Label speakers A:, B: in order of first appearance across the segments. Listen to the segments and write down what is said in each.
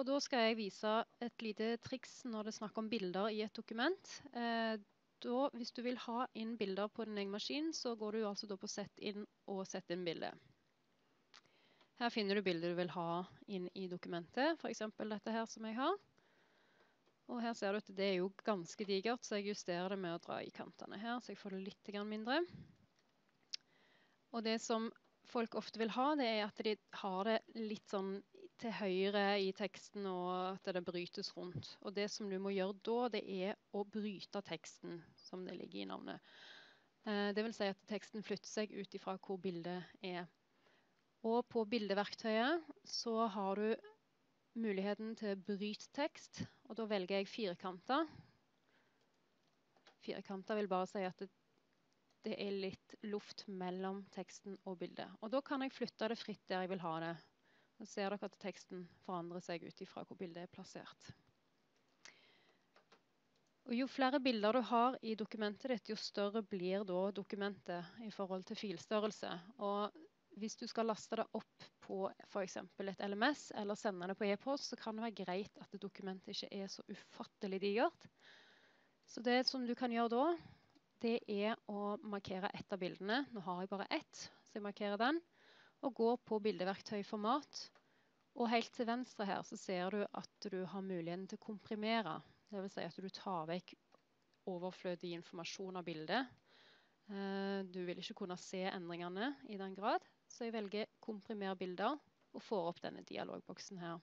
A: Og da skal jeg vise et lite triks når det er snakk om bilder i et dokument. Eh, da, hvis du vil ha inn bilder på din egen maskin, så går du altså på Sett inn og Sett inn bilde. Her finner du bilder du vil ha inn i dokumentet, f.eks. dette her som jeg har. Og her ser du at det er jo ganske digert, så jeg justerer det med å dra i kantene her, så jeg får det litt mindre. Og det som folk ofte vil ha, det er at de har det litt sånn til høyre i teksten, og at det brytes rundt. Og det som du må gjøre da, det er å bryte teksten, som det ligger i navnet. Eh, det vil si at teksten flytter seg ut ifra hvor bildet er. Og på bildeverktøyet så har du muligheten til å bryte tekst, og da velger jeg firkanter. Firkanter vil bare si at det, det er litt luft mellom teksten og bildet. Og da kan jeg flytte det fritt der jeg vil ha det. Så ser dere at teksten forandrer seg ut ifra hvor bildet er plassert. Og jo flere bilder du har i dokumentet ditt, jo større blir da dokumentet i forhold til filstørrelse. Og hvis du skal laste det opp på f.eks. et LMS eller sende det på e-post, så kan det være greit at dokumentet ikke er så ufattelig digert. Så det som du kan gjøre da, det er å markere ett av bildene. Nå har jeg bare ett, så jeg markerer den og gå på bildeverktøyformat. Og helt til venstre her så ser du at du har muligheten til å komprimere. Dvs. Si at du tar vekk overflødig informasjon av bildet. Eh, du vil ikke kunne se endringene i den grad, så jeg velger 'komprimer bilder' og får opp denne dialogboksen her.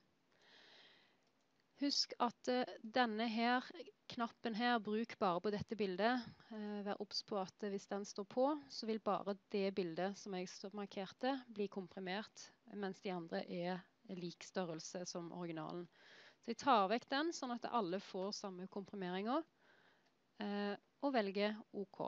A: Husk at uh, denne her, knappen her, bruk bare på dette bildet. Uh, vær obs på at uh, hvis den står på, så vil bare det bildet som jeg markerte, bli komprimert, mens de andre er lik størrelse som originalen. Så jeg tar vekk den, sånn at alle får samme komprimeringa, og velger OK.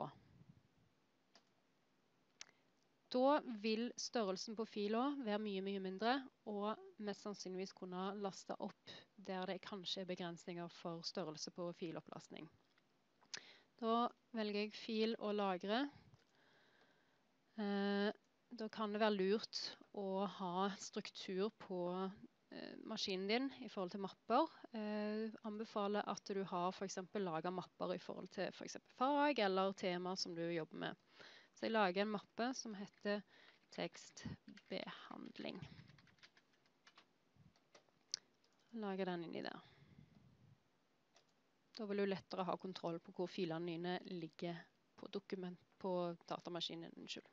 A: Da vil størrelsen på fila være mye mye mindre, og mest sannsynligvis kunne laste opp der det kanskje er begrensninger for størrelse på filopplastning. Da velger jeg fil og lagre. Eh, da kan det være lurt å ha struktur på eh, maskinen din i forhold til mapper. Eh, anbefaler at du har f.eks. laga mapper i forhold til f.eks. fag eller tema som du jobber med. Så jeg lager en mappe som heter tekstbehandling. Lager den inni der. Da vil du lettere ha kontroll på hvor filene dine ligger på, på datamaskinen. Unnskyld.